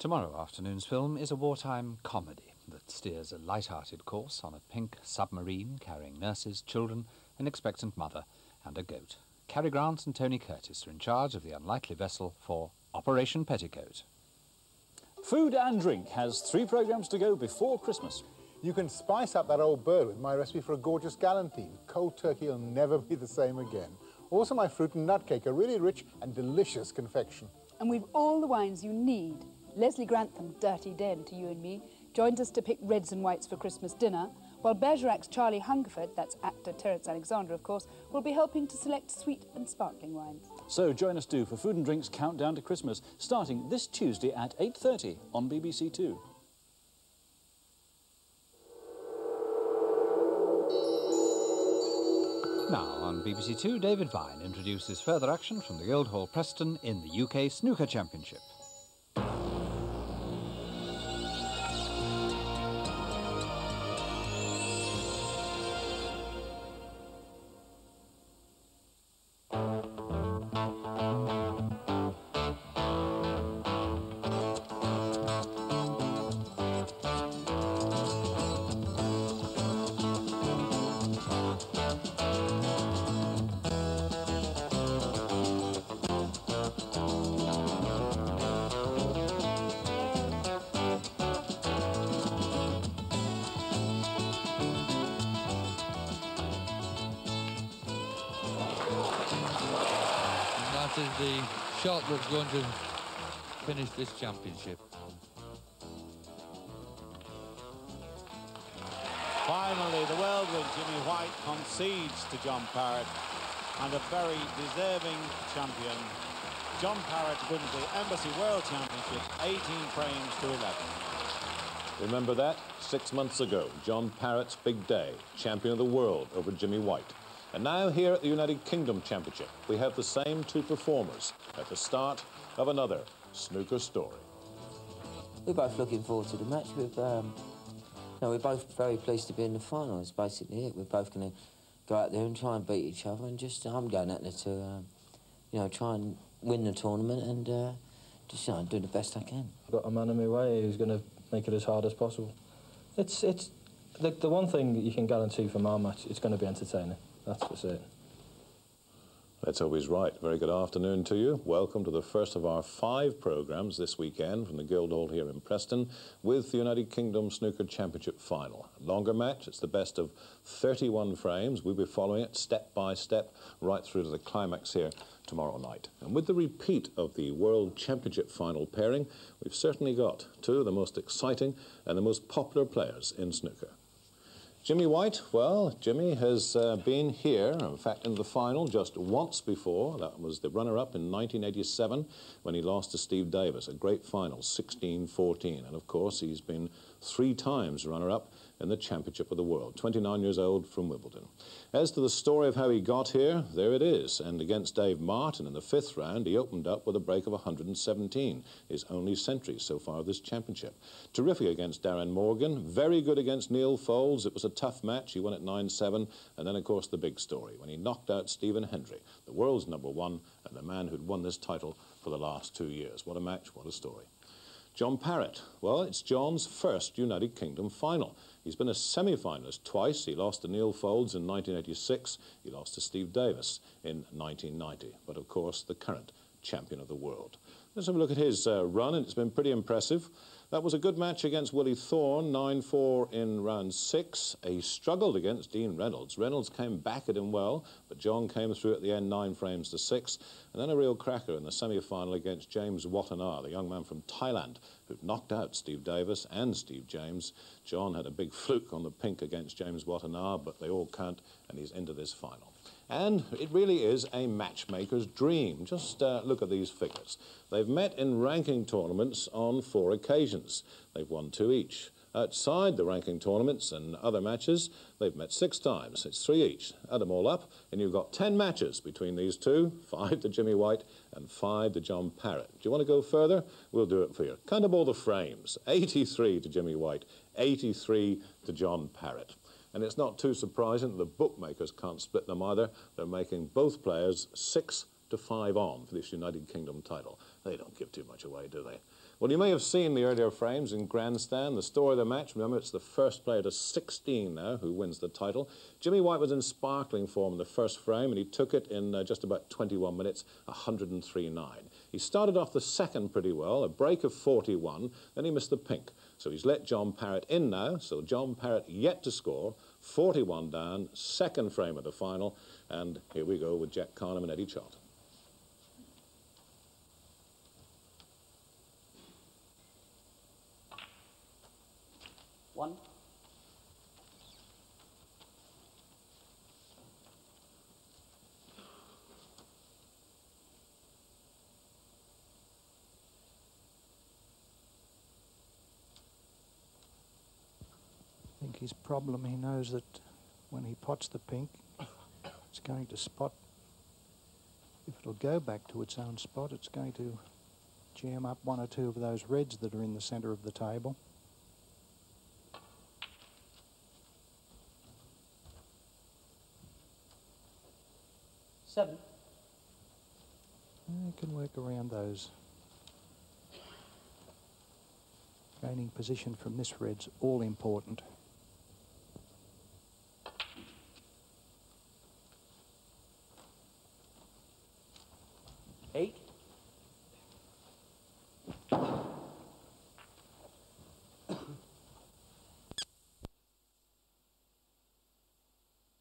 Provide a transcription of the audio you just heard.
Tomorrow afternoon's film is a wartime comedy that steers a light-hearted course on a pink submarine carrying nurses, children, an expectant mother and a goat. Cary Grant and Tony Curtis are in charge of the unlikely vessel for Operation Petticoat. Food and Drink has three programmes to go before Christmas. You can spice up that old bird with my recipe for a gorgeous galantine. Cold turkey will never be the same again. Also my fruit and nut cake, a really rich and delicious confection. And we've all the wines you need. Leslie Grantham, Dirty Den to you and me, joined us to pick reds and whites for Christmas dinner, while Bergerac's Charlie Hungerford, that's actor Terence Alexander, of course, will be helping to select sweet and sparkling wines. So join us too for Food and Drinks Countdown to Christmas, starting this Tuesday at 8.30 on BBC Two. Now, on BBC Two, David Vine introduces further action from the Guildhall Preston in the UK Snooker Championship. Is the shot that's going to finish this championship. Finally, the whirlwind Jimmy White concedes to John Parrott and a very deserving champion. John Parrott wins the Embassy World Championship 18 frames to 11. Remember that? Six months ago, John Parrott's big day, champion of the world over Jimmy White. And now here at the United Kingdom Championship, we have the same two performers at the start of another snooker story. We're both looking forward to the match. We've, um, no, we're both very pleased to be in the final. It's basically it. We're both going to go out there and try and beat each other, and just I'm going out there to, um, you know, try and win the tournament and uh, just you know, do the best I can. I've got a man in my way who's going to make it as hard as possible. It's it's the, the one thing that you can guarantee from our match. It's going to be entertaining. That's for certain. Let's hope he's right. Very good afternoon to you. Welcome to the first of our five programmes this weekend from the Guildhall here in Preston with the United Kingdom Snooker Championship final. Longer match, it's the best of 31 frames. We'll be following it step by step right through to the climax here tomorrow night. And with the repeat of the World Championship final pairing, we've certainly got two of the most exciting and the most popular players in snooker. Jimmy White, well, Jimmy has uh, been here, in fact, in the final just once before. That was the runner-up in 1987 when he lost to Steve Davis. A great final, 16-14. And, of course, he's been three times runner-up in the Championship of the World, 29 years old from Wimbledon. As to the story of how he got here, there it is. And against Dave Martin in the fifth round, he opened up with a break of 117, his only century so far this championship. Terrific against Darren Morgan, very good against Neil Foulds. It was a tough match. He won at 9-7. And then, of course, the big story, when he knocked out Stephen Hendry, the world's number one and the man who'd won this title for the last two years. What a match, what a story. John Parrott. Well, it's John's first United Kingdom final. He's been a semi-finalist twice. He lost to Neil Foulds in 1986. He lost to Steve Davis in 1990. But, of course, the current champion of the world. Let's have a look at his uh, run, and it's been pretty impressive. That was a good match against Willie Thorne, 9-4 in round six. He struggled against Dean Reynolds. Reynolds came back at him well, but John came through at the end, nine frames to six. And then a real cracker in the semi-final against James Wattana, the young man from Thailand, who knocked out Steve Davis and Steve James. John had a big fluke on the pink against James Wattana, but they all count, and he's into this final. And it really is a matchmaker's dream. Just uh, look at these figures. They've met in ranking tournaments on four occasions. They've won two each. Outside the ranking tournaments and other matches, they've met six times. It's three each. Add them all up, and you've got ten matches between these two, five to Jimmy White and five to John Parrott. Do you want to go further? We'll do it for you. Count up all the frames. 83 to Jimmy White, 83 to John Parrott. And it's not too surprising that the bookmakers can't split them either. They're making both players six to five on for this United Kingdom title. They don't give too much away, do they? Well, you may have seen the earlier frames in Grandstand. The story of the match, remember, it's the first player to 16 now who wins the title. Jimmy White was in sparkling form in the first frame, and he took it in uh, just about 21 minutes, 103.9. He started off the second pretty well, a break of 41, then he missed the pink. So he's let John Parrott in now, so John Parrott yet to score, 41 down, second frame of the final, and here we go with Jack Karnehm and Eddie Chart. One. I think his problem, he knows that when he pots the pink, it's going to spot. If it'll go back to its own spot, it's going to jam up one or two of those reds that are in the centre of the table. Seven. You can work around those. Gaining position from this red's all important.